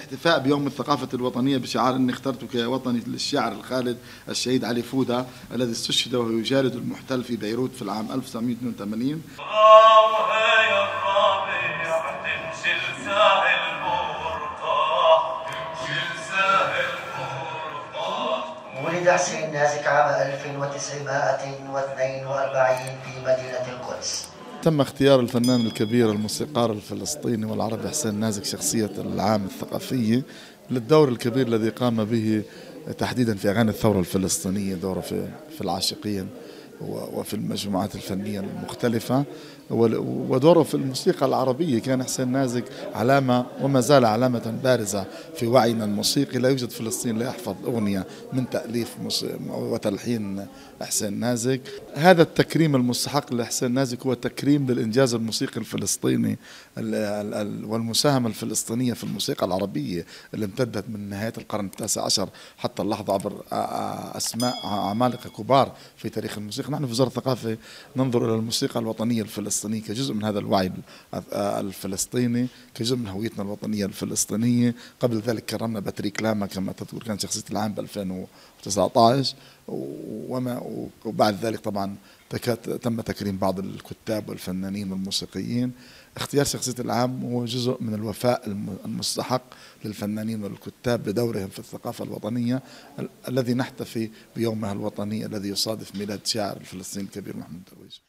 الاحتفاء بيوم الثقافة الوطنية بشعار إني اخترتك يا وطني للشاعر الخالد الشهيد علي فودة الذي استشهد وهو يجالد المحتل في بيروت في العام 1982 ولد حسين نازك عام 1942 في مدينة القدس. تم اختيار الفنان الكبير الموسيقار الفلسطيني والعربي حسين نازك شخصية العام الثقافية للدور الكبير الذي قام به تحديدا في أغاني الثورة الفلسطينية دوره في, في العاشقين. وفي المجموعات الفنية المختلفة. ودوره في الموسيقى العربية كان حسين نازك علامة وما زال علامة بارزة في وعينا الموسيقي. لا يوجد فلسطين لا يحفظ أغنية من تأليف وتلحين حسين نازك هذا التكريم المستحق لحسين نازك هو تكريم للإنجاز الموسيقي الفلسطيني والمساهمة الفلسطينية في الموسيقى العربية اللي امتدت من نهاية القرن التاسع عشر حتى اللحظة عبر أسماء عمالقة كبار في تاريخ الموسيقى. نحن في وزارة الثقافة ننظر إلى الموسيقى الوطنية الفلسطينية كجزء من هذا الوعي الفلسطيني كجزء من هويتنا الوطنية الفلسطينية. قبل ذلك كرمنا باتريك لاما كما تذكر كان شخصية العام ب 2019 وما وبعد ذلك طبعا تم تكريم بعض الكتاب والفنانين والموسيقيين. اختيار شخصية العام هو جزء من الوفاء المستحق للفنانين والكتاب بدورهم في الثقافة الوطنية الذي نحتفي بيومها الوطني الذي يصادف ميلاد شاعر الفلسطيني الكبير محمود درويش.